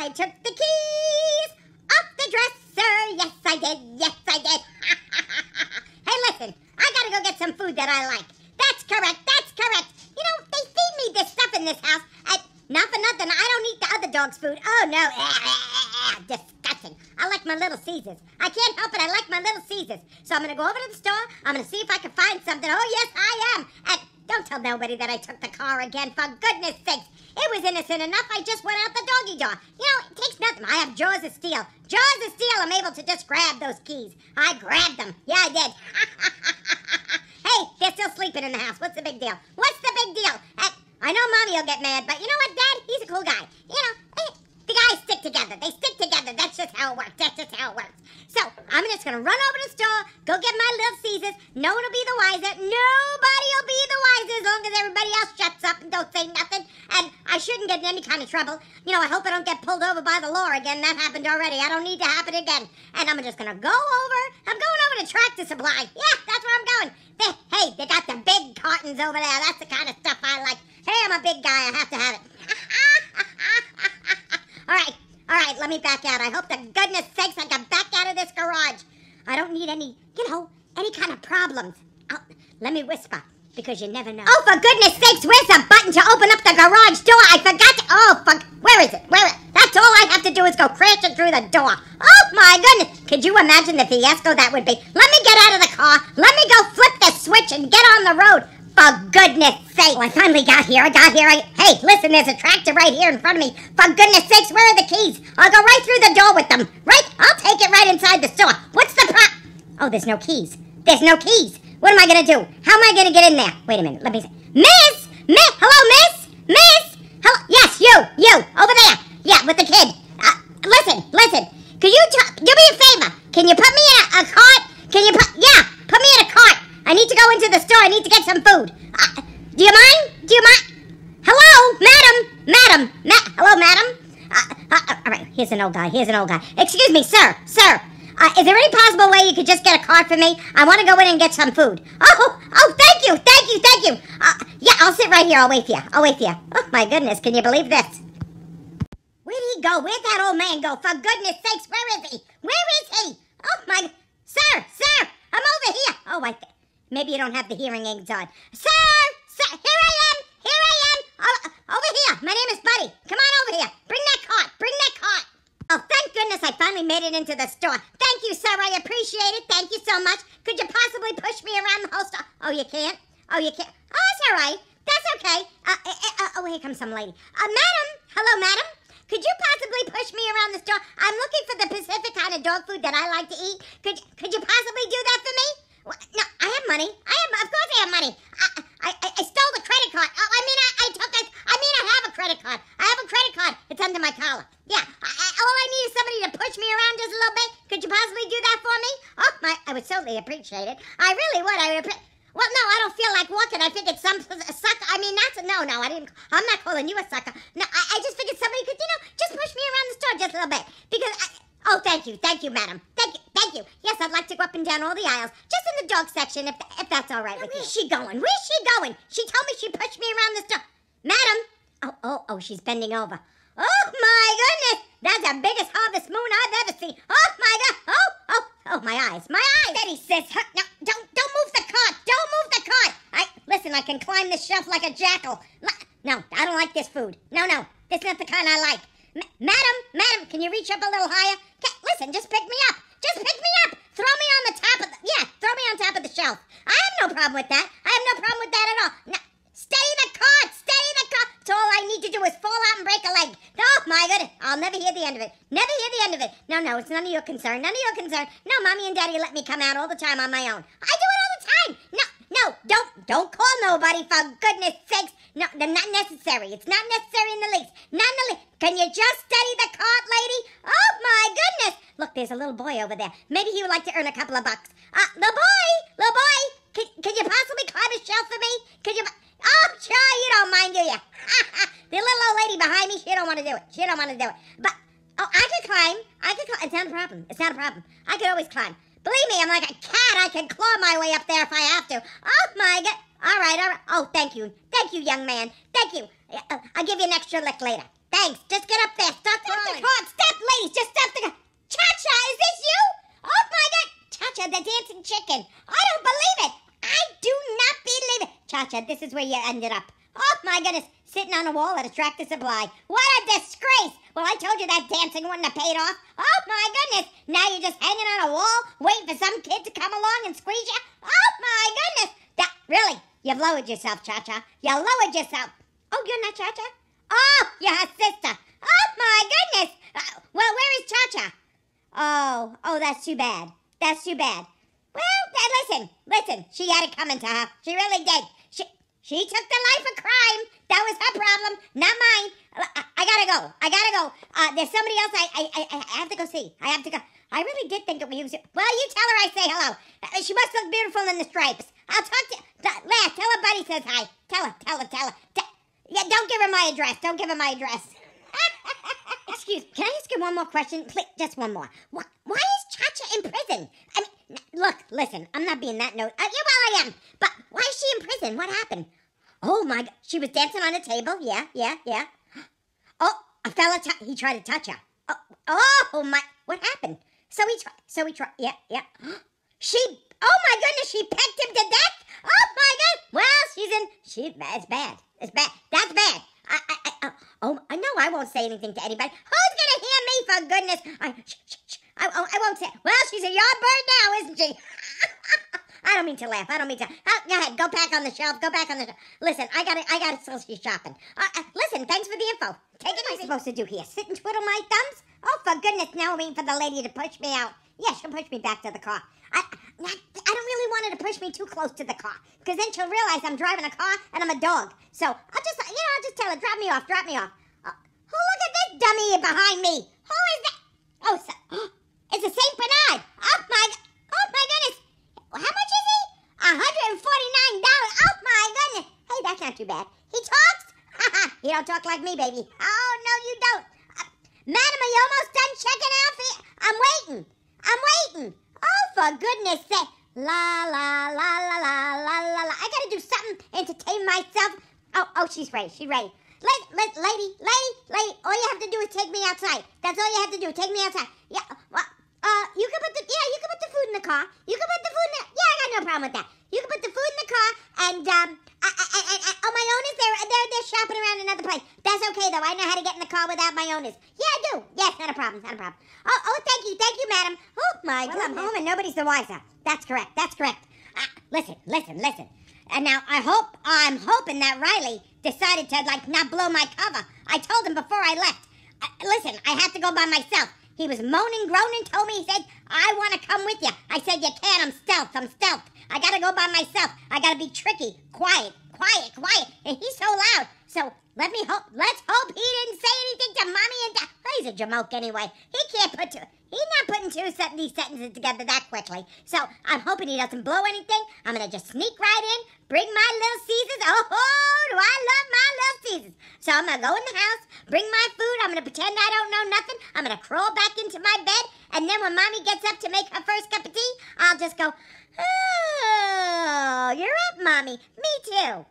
I took the keys off the dresser. Yes, I did. Yes, I did. hey, listen, I gotta go get some food that I like. That's correct. That's correct. You know, they feed me this stuff in this house. And not for nothing, I don't eat the other dog's food. Oh no, disgusting. I like my little Caesars. I can't help it. I like my little Caesars. So I'm gonna go over to the store. I'm gonna see if I can find something. Oh yes, I am. Don't tell nobody that I took the car again. For goodness sakes, it was innocent enough. I just went out the doggy door. You know, it takes nothing. I have jaws of steel. Jaws of steel. I'm able to just grab those keys. I grabbed them. Yeah, I did. hey, they're still sleeping in the house. What's the big deal? What's the big deal? Uh, I know mommy will get mad, but you know what, Dad? He's a cool guy. You know, the guys stick together. They stick together. That's just how it works. That's just how it works. So I'm just gonna run over to the store, go get my little Caesars. No one will be the wiser. Nobody will be the wiser as long as everybody else shuts up and don't say nothing. And I shouldn't get in any kind of trouble. You know, I hope I don't get pulled over by the law again. That happened already. I don't need to happen again. And I'm just gonna go over. I'm going over to Tractor Supply. Yeah, that's where I'm going. They, hey, they got the big cartons over there. That's the kind of stuff I like. Hey, I'm a big guy. I have to have it. all right, all right. Let me back out. I hope to goodness sakes I can back out of this garage. I don't need any, you know, any kind of problems. Oh, let me whisper because you never know. Oh, for goodness sakes, where's the button to open up the garage door? I forgot to. Oh, fuck. Where is it? Where is That's all I have to do is go crashing through the door. Oh, my goodness. Could you imagine the fiasco that would be? Let me get out of the car. Let me go flip the switch and get on the road. For goodness sake. Oh, I finally got here. I got here. I... Hey, listen, there's a tractor right here in front of me. For goodness sakes, where are the keys? I'll go right through the door with them. Right? I'll take it right inside the store. What's the pro... Oh, there's no keys. There's no keys. What am I gonna do? How am I gonna get in there? Wait a minute. Let me see. Miss! Hello, Miss! Miss! Hello? Yes, you! You! Over there! Yeah, with the kid. Uh, listen, listen. Can you t- do me a favor? Can you put me in a, a cart? Can you put... Yeah, put me in a cart. I need to go into the store. I need to get some food. Uh, do you mind? Do you mind? Hello, madam, madam, ma- hello, madam. Uh, uh, all right, here's an old guy. Here's an old guy. Excuse me, sir, sir. Uh, is there any possible way you could just get a card for me? I want to go in and get some food. Oh, oh, thank you, thank you, thank you. Uh, yeah, I'll sit right here. I'll wait for you. I'll wait for you. Oh my goodness, can you believe this? Where'd he go? Where'd that old man go? For goodness sakes, where is he? Where is he? Oh my, sir, sir, I'm over here. Oh, I. Maybe you don't have the hearing aids on. Sir, sir, here I am, here I am. Oh, over here. My name is Buddy. Come on over here. Bring that cart. Bring that cart. Oh, thank goodness I finally made it into the store. Thank you, sir. I appreciate it. Thank you so much. Could you possibly push me around the whole store? Oh, you can't? Oh, you can't? Oh, it's all right. That's okay. Uh, uh, uh, oh, here comes some lady. Uh, madam. Hello, madam. Could you possibly push me around the store? I'm looking for the Pacific kind of dog food that I like to eat. Could could you possibly do that for me? No, I have money. I have, of course, I have money. I, I, I stole the credit card. Oh, I mean, I, I took it. I mean, I have a credit card. I have a credit card. It's under my collar. Yeah. I, I, all I need is somebody to push me around just a little bit. Could you possibly do that for me? Oh, my, I would certainly appreciate it. I really would. I would. Well, no, I don't feel like walking. I think it's some a sucker. I mean, that's a, no, no. I didn't. I'm not calling you a sucker. No, I, I just figured somebody could, you know, just push me around the store just a little bit because. I, Oh, thank you, thank you, madam. Thank thank you. Yes, I'd like to go up and down all the aisles, just in the dog section, if if that's all right with you. Where's she going? Where's she going? She told me she pushed me around the store. Madam. Oh, oh, oh, she's bending over. Oh my goodness, that's the biggest harvest moon I've ever seen. Oh my god. Oh, oh, oh, my eyes, my eyes. Steady, says, Huh, No, don't, don't move the cart. Don't move the cart. I listen. I can climb this shelf like a jackal. No, I don't like this food. No, no, this is not the kind I like. M- madam, madam, can you reach up a little higher? Ca- listen, just pick me up. Just pick me up. Throw me on the top of the yeah. Throw me on top of the shelf. I have no problem with that. I have no problem with that at all. No, stay the cart. Stay the cart. So all I need to do is fall out and break a leg. Oh my goodness, I'll never hear the end of it. Never hear the end of it. No, no, it's none of your concern. None of your concern. No, mommy and daddy let me come out all the time on my own. I do it all the time. No, don't, call nobody for goodness sakes. No, they're not necessary. It's not necessary in the least. Not in the least. Can you just study the cart, lady? Oh my goodness! Look, there's a little boy over there. Maybe he would like to earn a couple of bucks. Uh, the boy, the boy. Can, can you possibly climb a shelf for me? Can you? Oh, sure, you don't mind, do you? the little old lady behind me, she don't want to do it. She don't want to do it. But oh, I can climb. I can climb. It's not a problem. It's not a problem. I can always climb. Believe me, I'm like a cat. I can claw my way up there if I have to. Oh my god. All right, all right. Oh, thank you. Thank you, young man. Thank you. Uh, I'll give you an extra lick later. Thanks. Just get up there. Stop, stop the car. Stop, ladies. Just stop the car. Cha-Cha, is this you? Oh, my God. Cha-Cha, the dancing chicken. I don't believe it. I do not believe it. Cha-Cha, this is where you ended up. Oh, my goodness. Sitting on a wall at a tractor supply. What a disgrace. Well, I told you that dancing wouldn't have paid off. Oh, my goodness. Now you're just hanging on a wall, waiting for some kid to come along and squeeze you. Oh, my goodness. That, really, you've lowered yourself, Cha-Cha. You lowered yourself. Oh, you're not Cha-Cha? Oh, you're her sister. Oh, my goodness. Uh, well, where is Cha-Cha? Oh, oh, that's too bad. That's too bad. Well, listen, listen. She had it coming to her. She really did. She, took the life of crime. That was her problem, not mine. I, I gotta go. I gotta go. Uh, there's somebody else I, I, I, I have to go see. I have to go. I really did think it was. Well, you tell her I say hello. Uh, she must look beautiful in the stripes. I'll talk to. Laugh. Tell her Buddy says hi. Tell her. Tell her. Tell her. Tell, yeah, don't give her my address. Don't give her my address. Excuse. Can I ask you one more question? Please, just one more. Why, why is Cha-Cha in prison? I mean, look, listen. I'm not being that note. Uh, yeah, well, I am. But why is she in prison? What happened? Oh my She was dancing on a table. Yeah, yeah, yeah. Oh, a fella. T- he tried to touch her. Oh, oh my! What happened? So he tried. So he tried. Yeah, yeah. She. Oh my goodness! She pecked him to death. Oh my God! Well, she's in. She. It's bad. It's bad. That's bad. I. I. I oh, oh I know. I won't say anything to anybody. Who's gonna hear me? For goodness. I. Shh, shh, shh. I, oh, I won't say. Well, she's a yardbird now, isn't she? I don't mean to laugh. I don't mean to. Oh, go ahead. Go back on the shelf. Go back on the shelf. Listen, I got to I got to still see shopping. Uh, uh, listen, thanks for the info. Take what it am I supposed to do here? Sit and twiddle my thumbs? Oh, for goodness, now I'm waiting for the lady to push me out. Yeah, she'll push me back to the car. I, I don't really want her to push me too close to the car, because then she'll realize I'm driving a car and I'm a dog. So I'll just, you know, I'll just tell her, drop me off, drop me off. Uh, oh, look at this dummy behind me. Who is that? Oh, so, oh it's a Saint Bernard. Oh my, oh my goodness. How much is? $149. Oh my goodness. Hey, that's not too bad. He talks? he don't talk like me, baby. Oh, no, you don't. Uh, Madam, are you almost done checking out? For I'm waiting. I'm waiting. Oh, for goodness sake. La, la, la, la, la, la, la, la. I gotta do something, entertain myself. Oh, oh, she's ready. She's ready. Let, let, lady, lady, lady, all you have to do is take me outside. That's all you have to do. Take me outside. Yeah, well, uh, you can put the, yeah, you can put the food in the car. You can put the food in the, yeah, I got no problem with that. You can put the food in the car, and, um, I, I, I, I, oh, my owners, they're, they're, they're shopping around another place. That's okay, though. I know how to get in the car without my owners. Yeah, I do. Yes, not a problem, not a problem. Oh, oh, thank you, thank you, madam. Oh, my well, God, I'm home and nobody's the wiser. That's correct, that's correct. Uh, listen, listen, listen. And now I hope, I'm hoping that Riley decided to, like, not blow my cover. I told him before I left. Uh, listen, I have to go by myself. He was moaning, groaning, told me, he said, I want to come with you. I said, you can't, I'm stealth, I'm stealth. I got to go by myself. I got to be tricky, quiet, quiet, quiet. And he's so loud. So let me hope, let's hope he didn't say anything to mommy and dad. Oh, he's a jamoke anyway. He can't put two, he's not putting two set, these sentences together that quickly. So I'm hoping he doesn't blow anything. I'm to just sneak right in, bring my little Caesars. Oh, do I love my little Caesars. So I'm to go in the house, bring my food. I'm to pretend I don't know nothing. I'm to crawl back into my bed. And then when mommy gets up to make her first cup of tea, I'll just go, oh, you're up, mommy. Me too.